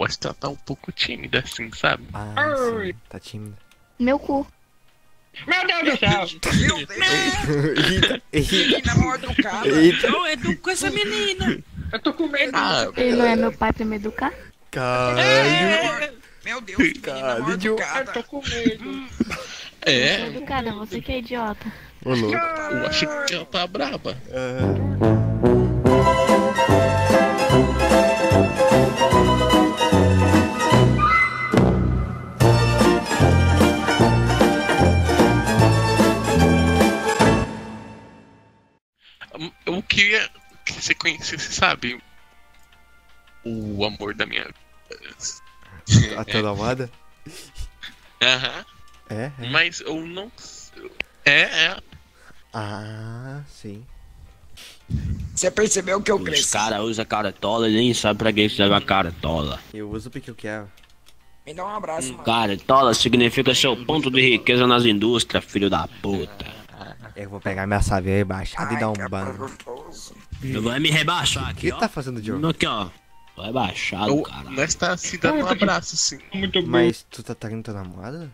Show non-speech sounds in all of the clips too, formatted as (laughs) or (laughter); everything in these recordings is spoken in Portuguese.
Pode estar tá um pouco tímida assim, sabe? Ah, Ai. sim. Tá tímido. Meu cu. Meu Deus do céu! Meu Deus! eita, eita, Menina mal educada. eita. Eu educo essa menina. Eu tô com medo. Ah, Ele não é meu pai pra me educar? Caralho. Meu Deus, menina Caralho. Eu educada. tô com medo. É. educada, você que é idiota. Ô, louco. Eu acho que ela tá braba. Ah, Eu queria que você conhecesse, sabe? O amor da minha vida. a tua namorada? Aham. É, é. Mas eu não. É, é. Ah, sim. Você percebeu que eu Os cresci? caras usam cartola e nem sabe pra que serve a cartola. Eu uso porque eu quero. Me dá um abraço, mano. Cartola significa seu ponto de riqueza nas indústrias, filho da puta. Eu vou pegar minha saveira rebaixada e dar um que bano. gostoso. Vai me rebaixar O aqui, que ó. tá fazendo, Joe? Aqui, ó. Vai rebaixado, Eu, cara. nós tá se dando um abraço, assim. Muito bom. Mas tu tá traindo tua namorada?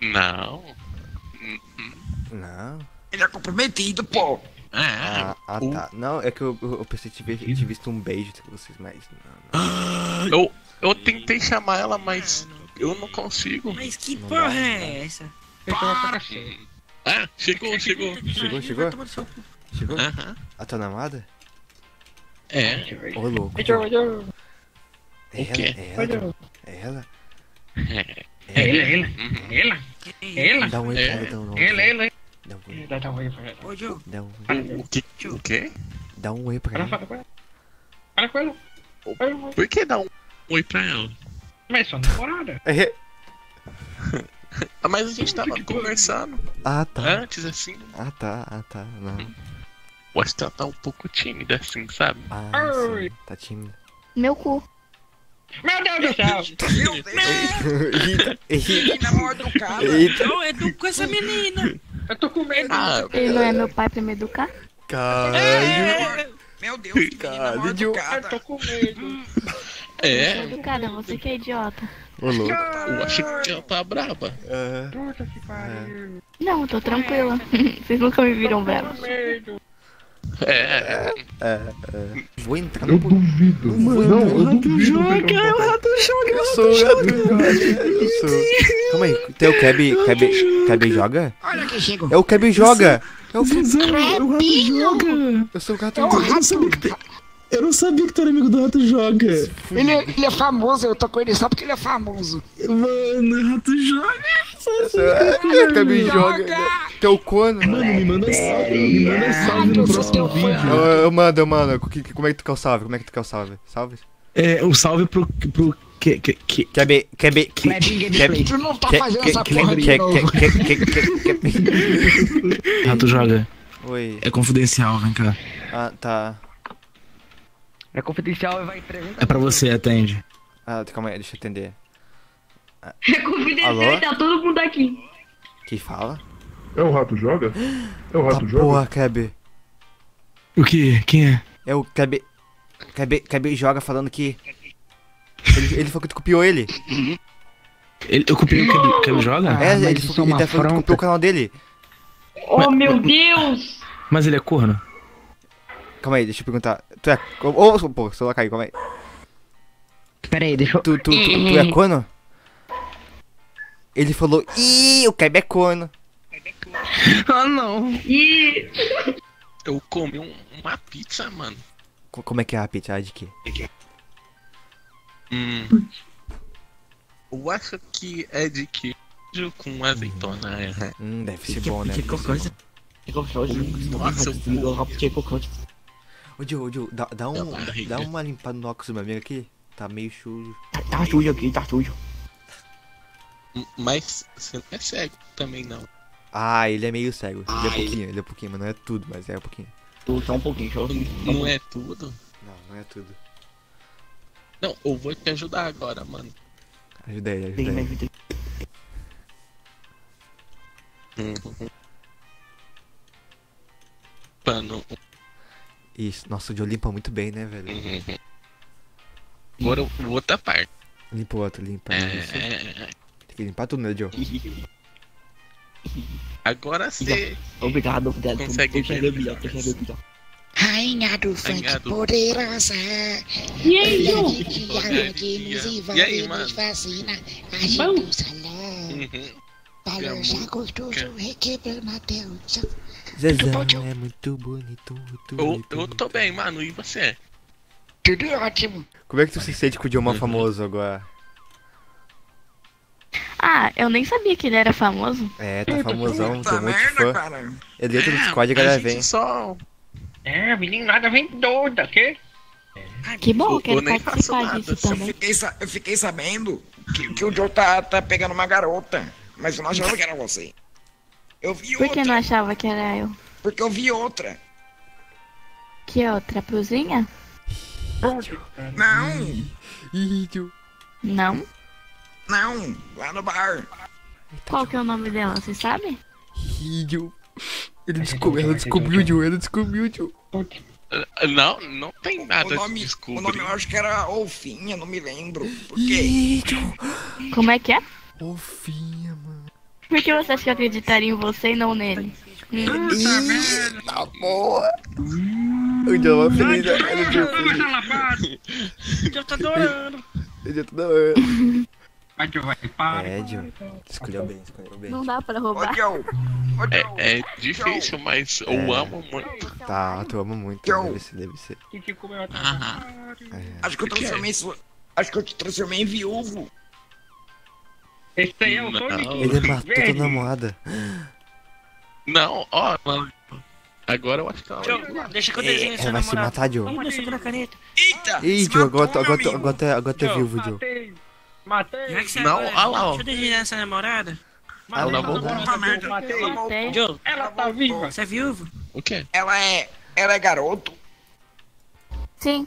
Não. Não. Ele é comprometido, pô. É. Ah, ah, o- tá. Não, é que eu, eu pensei que tivesse te visto um beijo entre vocês, mas. Não, não. Eu, eu tentei chamar ela, mas eu não consigo. Mas que Não porra dá. é essa? Eu tô pra você. Ah, chegou, chegou. Chegou, chegou? Chegou? Aham. A tua namorada? É. Ô, louco. Ô, Joe, Joe. É ela? É ela? Joe. É ela? É. É ela, é ela. É ela. É ela. Dá um oi pra É. ela, então. não. Ela, ela. Dá um oi. Dá dá um oi pra ela. Ô, Joe. Dá um oi. O, o que? O quê? Dá um oi pra ela. fala com ela. Fala com ela. Ela. Por que dar um oi pra ela? Mas sua namorada. É. (laughs) Mas a gente tava conversando Ah, tá. antes, assim. Ah, tá. Ah, tá. Não. Pode estar tá um pouco tímida, assim, sabe? Ah, sim. Tá tímido. Meu cu. Meu Deus do céu! Meu Deus, eita, eita, menina mal educada. eita. Eu educo essa menina. Eu tô com medo. Ah, Ele não é meu pai pra me educar? Caralho. Meu Deus, menina Caralho. mal Eu educada. tô com medo. É. educada, você que é idiota. Ô, louco. Eu acho que ela tá braba. Ah, Puta que pariu. Não, tô tranquila. (laughs) Vocês nunca me viram bela. com medo. É. vou entrar no. duvido. Não, eu duvido. Eu sou o gato. Eu sou. Calma aí. Tem o Keb. Keb. Keb joga? Olha quem chegou. É o Keb joga. É o Keb. o rato joga. Eu sou o gato. Eu sabia que, te- eu não sabia que tu era amigo do rato joga. Ele, é- ele é famoso, eu tô com ele só porque ele é famoso. Mano, o rato joga. É, o Keb joga. Tem o Cono. Mano, me manda salve. Me manda salve no próximo vídeo. Eu, eu mando, eu mando. Que- que- Como é que tu quer o salve? Como é que tu quer o salve? Salve? É, um salve pro. pro que, que, que, Keb. Keb. Clebinho Gameplay. Tu não tá Que- fazendo que- essa que- porra de que- novo. que- que- que- que- Rato joga. Oi. É confidencial, vem cá. Ah, tá. É confidencial e vai 300 É pra você, atende. Ah, calma aí, deixa eu atender. É confidencial Alô? e tá todo mundo aqui. Quem fala? É o rato joga? É o Ah, porra, Keb. O que? Quem é? É o Keb. Keb, Keb joga falando que. Ele, ele falou que tu copiou ele. Ele, eu copiei o ele joga? é, mas ele, isso falou, é ele tá falando que tu copiou o canal dele. Oh, meu Deus! Mas ele é corno? Calma aí, deixa eu perguntar. Tu é. Ô, ô, pô, o celular caiu, calma aí. Pera aí, deixa eu... Tu, tu, tu, tu é cono? Ele falou, ih, o Keb é cono. (laughs) Ah, não. E Eu comi um- uma pizza, mano. Co- Como é que é a pizza? Ah, de quê? Hum. Eu acho que é de queijo com azeitona. É. Hum, deve ser bom, né? Deve ser coisa? Nossa, eu Ô, Joe, ô, Joe, dá, dá, um, dá uma limpada no óculos do meu amigo aqui. Tá meio sujo. Tá sujo aqui, tá sujo. Mas você não é cego também, não. Ah, ele é meio cego. Ele é pouquinho, ele é pouquinho, mas não é tudo, mas é um pouquinho. Só um pouquinho, só um pouquinho. Não é tudo? Não, não é tudo. Não, eu vou te ajudar agora, mano. Ajuda Tem, ajuda aí. ajuda. Mano, Isso, nossa, o Joe limpa muito bem, né, velho? (laughs) Agora o outra parte. Limpa o outro, limpa. É, isso. é, é. Tem que limpar tudo, né, Joe? Agora você Obrigado, obrigado. Consegue Deixa ver, deixa eu brilhar. Rainha do funk Rainha do- poderosa. E aí, Ju? (laughs) que nos invade E aí, e nos mano? fascina. Agita o salão. Uhum. Balança gostoso, requebrando até o chão. Zezão é muito bonito, muito Eu, bonito. eu tô bem, mano. E você? Tudo ótimo. Como é que tu se sente com o Joe mal famoso agora? Ah, eu nem sabia que ele era famoso. É, tá famosão, (laughs) tem um monte de merda, fã. cara. Ele entra no É, Discord e a galera vem. só. É, meninada vem doida, que? Que bom, nem faço participar nada, disso só Eu também. fiquei, eu fiquei sabendo que, que o Joe tá, tá pegando uma garota. Mas eu não achava que era você. Eu vi Por que outra. não achava que era eu? Porque eu vi outra. Que outra pruzinha? Não, Joe. Não. não. Lá no bar. Qual que é o nome dela, você sabe? Joe. Ele descobriu, ela descobriu o Joe, ela descobriu o Joe. Não, não tem nada O nome, de o nome eu acho que era Olfinha, não me lembro. Por quê? Como é que é? Mano. Por que você acha que eu acreditaria em você e não nele? Hum, Ih, tá boa. O Joe é feliz, o. Já tá adorando. O Joe tá hora. Vai, Joe, vai, para. É, Joe. Escolheu bem, escolheu bem. não dá pra Ô, roubar. Ô. É, é difícil, mas eu amo muito. Tá, tu ama muito. Deve ser, deve ser. Que que comeu Aham. É. Acho que eu transformei sua... Acho que eu te transformei em viúvo. Esse aí é o. Sonic. Ele matou Verde. tua namorada. Não, ó, mano. Agora eu acho que ela. Joe, deixa que eu É, desenho ela vai se matar, Joe. Vamos, deixa com a caneta. Eita! Ih, se Joe, agora, tu- matou, agora, meu tu- amigo. agora, tu é- agora tu é Joe, vivo, Joe. Matei. Matei. Já que você Não, agora- olha lá, ó. Deixa eu desenhar essa namorada. Ah, não, vou- Puta merda. Matei. Ela voltou. Matei. Joe, Ela tá viva. você é viúvo? O quê? Ela é... Ela é garoto. Sim.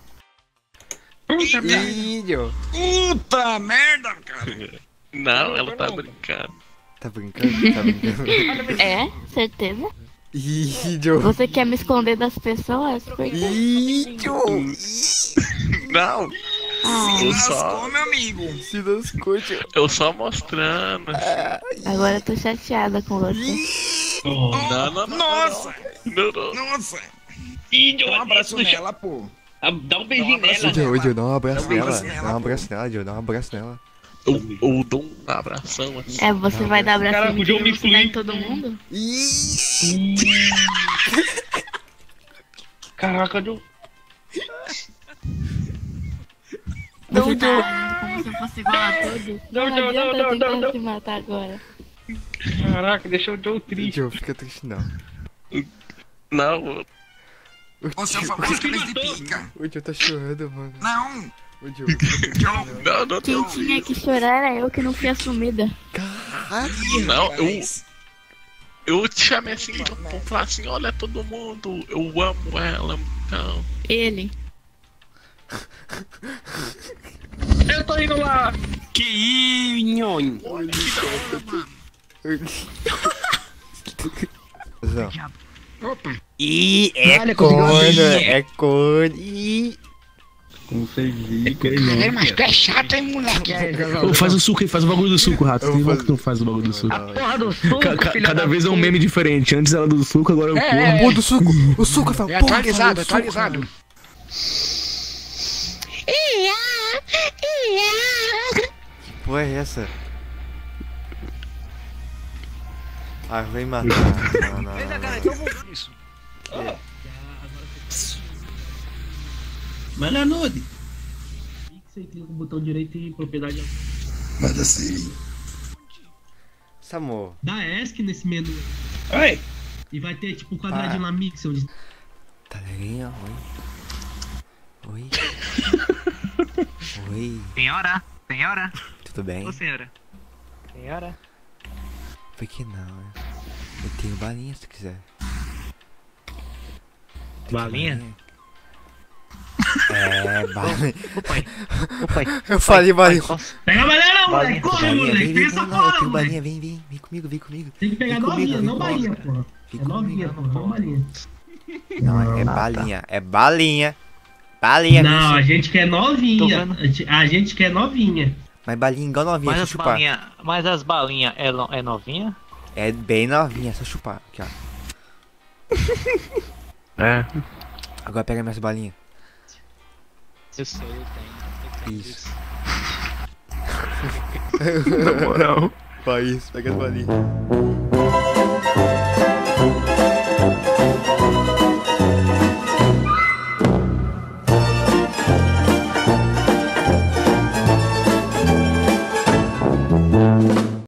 Ih, Joe. Puta merda, cara. (laughs) Não, ela tá brincando. Tá brincando? Tá brincando? (laughs) É, certeza. Ih, Joe. Você quer me esconder das pessoas? Joe. (laughs) Não, Ah, eu Lascou, só. meu amigo. Se lascou, Joe. Eu só mostrando. agora eu tô chateada com você. Não, não, não. não, Nossa! Não, não. Nossa! Ih, Dá um abraço nela, pô. Ah, Dá um beijinho nela. Ô, Joe, dá um abraço Dá um nela. Dá um abraço nela, Joe. Dá um abraço nela. Eu, eu dou um abração assim. É, você vai dar abraço Caraca, o Joe mim me e dá em todo mundo? Caraca, Joe. Não dá, como se eu fosse igual a todos. Não, Não, não, não, não, não, se matar agora. Caraca, deixou o Joe Ih, triste. Joe, fica triste não. Não, Você o famoso cabeça de pica. O Joe tá chorando, mano. Não! (laughs) O não, não, Quem não. tinha que chorar era eu que não fui assumida. Não, eu, eu te chamei assim pra pra falar assim, olha todo mundo, eu amo ela, então. Ele. Eu tô indo lá. Que nhonho. Não. Opa! Ih, é Olha, corno, é corno. Ih. Caralho, mas tu é chato, hein, moleque? Ô, faz o suco aí, faz o bagulho do suco, rato. Eu Tem uma que tu faz o bagulho do suco. Porra do suco, Ca- cada da vez é um meme diferente. Antes era do suco, agora é o porra. Pô, do suco. O suco fala. É porra, atualizado, suco, atualizado. Que porra é essa? Ah, vem matar. (laughs) Não, não, não. cara, então vou isso. Vai lá, Nude. Você clica com o botão direito e propriedade. Mas assim. Samor. Dá ESC nesse menu. Oi. E vai ter tipo um quadradinho lá mix onde Tá legal, oi. (laughs) Oi. Oi. Senhora, senhora, Tudo bem? ô senhora. Senhora? Por que não, né? Eu tenho balinha se tu quiser. Quer Balinha? (laughs) É, (laughs) balinha, Ô pai, ô pai. Eu falei, balinha. Pega a balinha, moleque. Corre, moleque. Pensa agora, moleque. Balinha, vem, vem. Vem comigo, vem comigo. Tem que pegar novinha, não balinha, porra. É novinha, não balinha. Não, é, é balinha, é balinha. Balinha. Não, a gente quer novinha. A gente quer novinha. Mas balinha igual novinha, só chupar. Mas as balinhas é, é novinha? É bem novinha, só chupar. Aqui, ó. (laughs) É. Agora pega minhas balinhas. Eu sou, eu tenho. Eu isso. isso. Na moral. País, pega as balinhas.